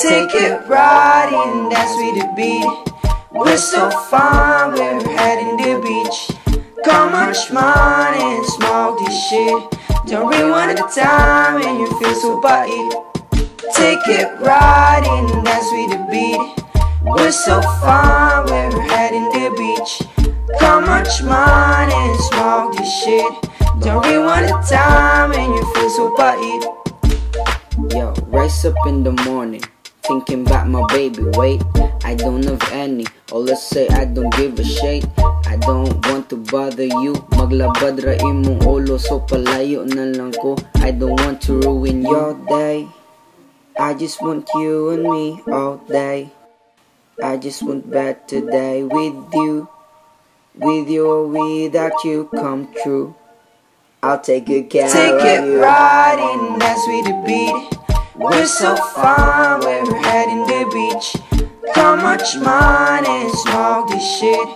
Take it right in, dance with the beat. We're so fine, we're heading the beach. Come on, money and smoke this shit. Don't rewind the time and you feel so body. Take it right in, dance with the beat. We're so fine, much money and smoke this shit. Don't rewind the time and you feel so body. Yo, rise up in the morning. Thinking about my baby, wait, I don't have any. Or let's say I don't give a shit. I don't want to bother you. Maglabad ra imong ulo, so palayo na lang ko. I don't want to ruin your day. I just want you and me all day. I just want better day with you. With you or without you come true. I'll take good care Take of it you. right in, dance with the beat. We're so fine, we're heading the beach. Come much money and smoke this shit.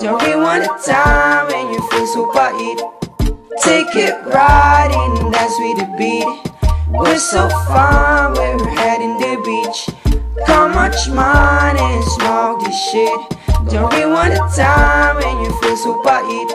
Don't rewind the time when you feel so body. Take it right in, dance with the beat. We're so fine, we're heading the beach. Come much money and smoke this shit. Don't rewind the time and you feel so body.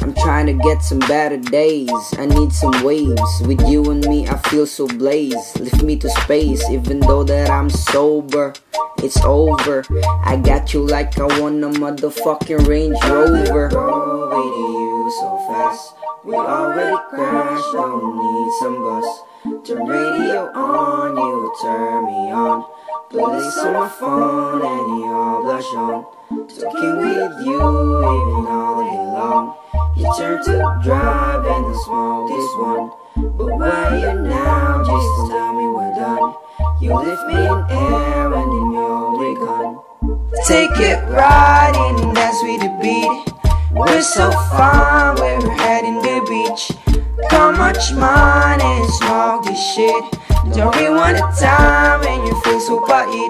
I'm trying to get some better days. I need some waves. With you and me, I feel so blaze. Lift me to space, even though that I'm sober. It's over. I got you like I won a motherfucking Range Rover. Roll with you so fast. We already crashed, don't need some bus. Turn radio on, you turn me on. This on my phone and you all blush on. Talking with you even all day long. You turn to drive and smoke this one. But where you now? Just tell me we're done. You lift me in air and then you're gone. Take it right in, dance with the beat. We're so fine, we're heading the beach. Come much money and smoke this shit. Don't rewind the time and you feel so body.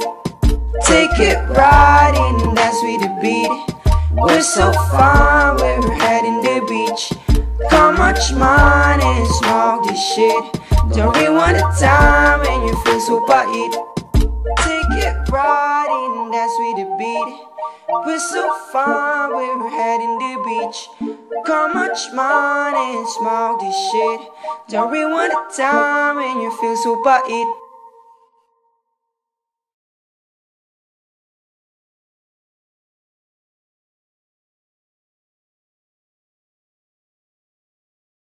Take it right in, and dance with the beat. We're so fine, we're heading the beach. Come much money and smoke this shit. Don't rewind the time and you feel so body. Take it right in, and dance with the beat. We're so far, we're heading the beach. Come much money and smoke this shit. Don't rewind the time and you feel so bad.